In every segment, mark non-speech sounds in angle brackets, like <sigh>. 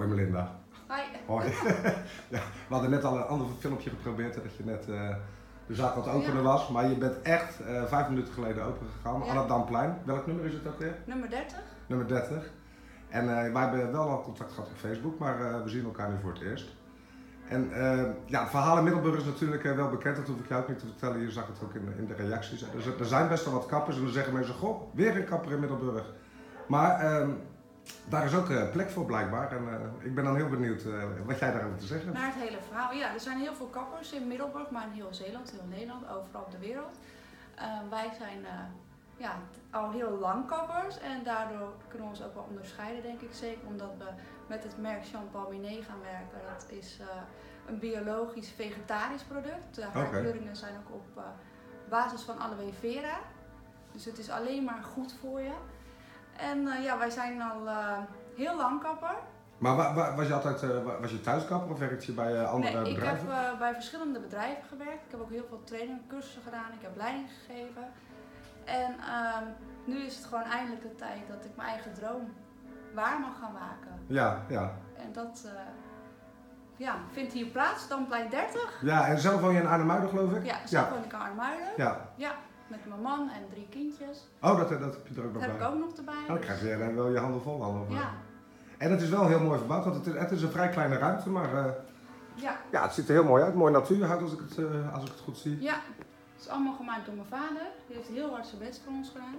Hoi Melinda. Hi. Hoi. <laughs> ja, we hadden net al een ander filmpje geprobeerd, hè, dat je net eh, de zaak wat opener was. Maar je bent echt eh, vijf minuten geleden open gegaan. Ja. Aan het Damplein. Welk nummer is het ook weer? Nummer 30. Nummer 30. En eh, wij hebben wel al contact gehad op Facebook, maar we zien elkaar nu voor het eerst. En ja, het verhaal in Middelburg is natuurlijk wel bekend, dat hoef ik jou ook niet te vertellen. Je zag het ook in, in de reacties. Dus er zijn best wel wat kappers en dan zeggen mensen, goh, weer een kapper in Middelburg. Maar ehm, daar is ook eh, plek voor blijkbaar. En eh, ik ben dan heel benieuwd eh, wat jij daarover te zeggen hebt. Naar het hele verhaal. Ja, er zijn heel veel kappers in Middelburg, maar in heel Zeeland, heel Nederland, overal op de wereld. Eh, wij zijn ja, al heel lang kappers en daardoor kunnen we ons ook wel onderscheiden, denk ik zeker. Omdat we met het merk Jean gaan werken. Dat is een biologisch vegetarisch product. De haarkleuringen zijn ook op basis van aloe vera. Dus het is alleen maar goed voor je. En eh, ja, wij zijn al eh, heel lang kapper. Maar wa- wa- was je altijd wa- was je thuiskapper of werkte je bij andere Nee, ik heb bedrijven? bij verschillende bedrijven gewerkt. Ik heb ook heel veel trainingen, cursussen gedaan. Ik heb leiding gegeven. En ehm, nu is het gewoon eindelijk de tijd dat ik mijn eigen droom waar mag gaan waken. Ja, ja. En dat ja, vindt hier plaats, dan plein 30. Ja, en zelf woon je in Arnhemuiden geloof ik? Ja, zelf ja. woon ik aan Armuiden. Ja. Ja, met mijn man en drie kindjes. Oh, dat, dat heb je er ook Dat nog heb bij. ik ook nog erbij. Nou, dan krijg je eh, wel je handen vol al. Ja, En het is wel heel mooi verbouwd, want het is, het is een vrij kleine ruimte, maar eh, ja, ja, het ziet er heel mooi uit. Mooi natuurhout als ik het, eh, als ik het goed zie. ja. Het is allemaal gemaakt door mijn vader. Die heeft heel hard zijn best voor ons gedaan.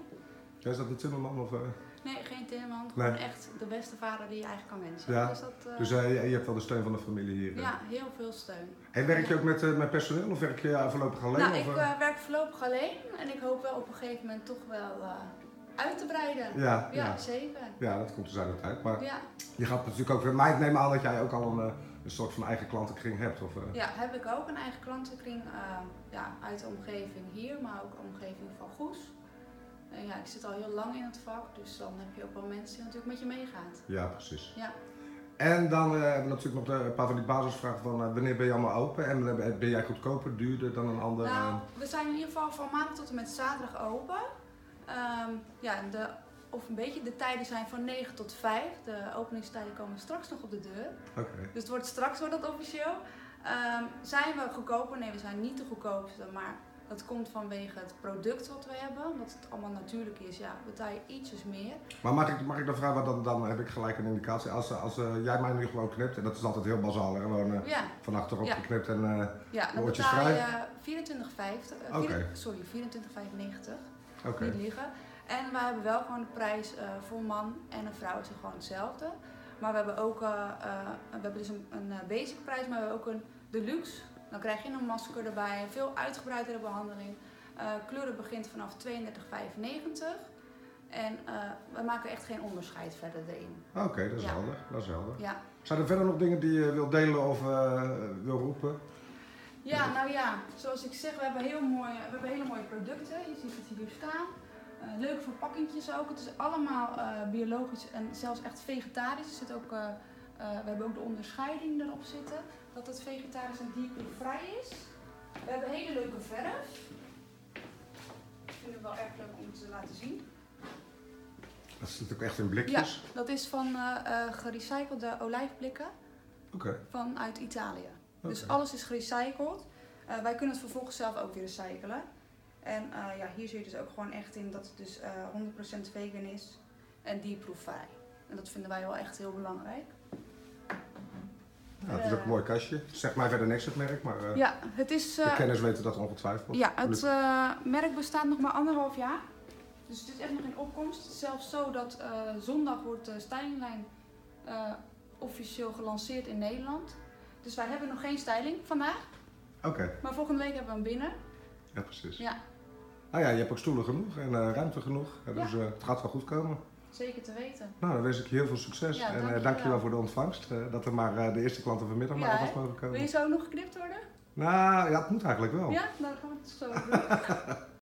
Ja, is dat de timmerman? Of, eh? Nee, geen timmerman. Nee. Gewoon echt de beste vader die je eigenlijk kan wensen. Ja, Dus, dat, eh, Dus eh, je, hebt wel de steun van de familie hier. eh. ja, heel veel steun. En werk je ook met, eh, met personeel of werk je eh, voorlopig alleen? nou, of, ik eh? eh, werk voorlopig alleen en ik hoop wel op een gegeven moment toch wel eh, uit te breiden. ja, Ja, ja. zeker. ja, dat komt dus uit de tijd. Maar Ja, je gaat natuurlijk ook weer... Maar ik neem aan dat jij ook al een, eh, een soort van eigen klantenkring hebt. Of, eh? ja, heb ik ook een eigen klantenkring eh, ja, uit de omgeving hier, maar ook de omgeving van Goes. Ja, ik zit al heel lang in het vak, dus dan heb je ook wel mensen die natuurlijk met je meegaan. Ja, precies. Ja. En dan eh, hebben we natuurlijk nog een paar van die basisvragen van eh, wanneer ben je allemaal open en ben jij goedkoper, duurder dan een ander? Nou, eh, we zijn in ieder geval van maandag tot en met zaterdag open. Ehm, ja, de, of een beetje, de tijden zijn van 9 tot 5. De openingstijden komen straks nog op de deur. Oké. Dus het wordt straks wordt dat officieel. Ehm, zijn we goedkoper? Nee, we zijn niet de goedkoopste, maar dat komt vanwege het product wat we hebben. Omdat het allemaal natuurlijk is, ja, betaal je ietsjes meer. Maar mag ik, mag ik dan vragen, wat dan, dan heb ik gelijk een indicatie. Als, als eh, jij mij nu gewoon knipt, en dat is altijd heel bazaal, hè, gewoon eh, Ja, van achterop Ja. geknipt en... eh, ja dan Oortjes betaal je vrij? 24,50. eh, Oké. vier- Sorry, 24,95. Oké. niet liggen. En we hebben wel gewoon de prijs voor een man en een vrouw is het gewoon hetzelfde. Maar we hebben ook we hebben dus een, een basic prijs, maar we hebben ook een deluxe. Dan krijg je een masker erbij, een veel uitgebreidere behandeling. Eh, kleuren begint vanaf 32,95. En eh, we maken echt geen onderscheid verder erin. Oké, dat is Ja. helder. Dat is helder. Ja. Zijn er verder nog dingen die je wil delen of eh, wil roepen? Ja, nou ja, zoals ik zeg, we hebben, heel mooie, we hebben hele mooie producten. Je ziet het hier staan. Leuke verpakkingjes ook. Het is allemaal biologisch en zelfs echt vegetarisch. Er zit ook, we hebben ook de onderscheiding erop zitten dat het vegetarisch en dierproefvrij is. We hebben hele leuke verf. Ik vind het wel erg leuk om te laten zien. Dat zit ook echt in blikjes. Dat is van eh, eh, gerecyclede olijfblikken Oké. vanuit Italië. Dus alles is gerecycled. Eh, wij kunnen het vervolgens zelf ook weer recyclen. En eh, ja, hier zie je dus ook gewoon echt in dat het dus eh 100% vegan is en dierproefvrij. En dat vinden wij wel echt heel belangrijk. Ja, het is ook een mooi kastje. Zeg mij verder niks het merk, maar eh, Ja, het is. de eh, kenners weten dat ongetwijfeld. ja, het eh, merk bestaat nog maar anderhalf jaar. Dus het is echt nog in opkomst. Zelfs zo dat zondag wordt de stylinglijn officieel gelanceerd in Nederland. Dus wij hebben nog geen styling vandaag. Oké, Maar volgende week hebben we hem binnen. ja precies. Ja. Nou ja, je hebt ook stoelen genoeg en ruimte genoeg. Ja, dus eh, het gaat wel goed komen. Zeker te weten. Nou, dan wens ik je heel veel succes. Ja, en eh dankjewel. dankjewel voor de ontvangst. eh, dat er maar eh, de eerste klanten vanmiddag maar alvast hè? mogen komen. Wil je zo nog geknipt worden? Nou, ja, het moet eigenlijk wel. Ja, dan gaan we het zo doen. <laughs>